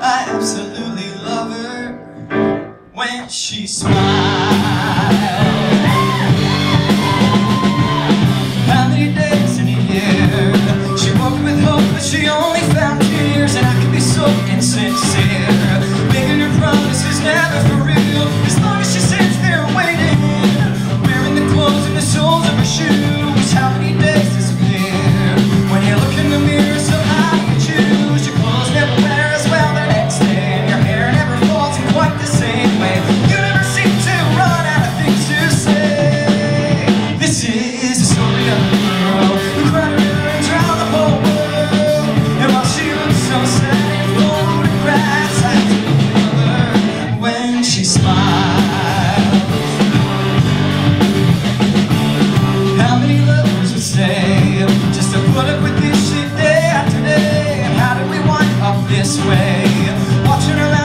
I absolutely love her when she smiles. the only fact is that I can be so insincere. this way. Watching around.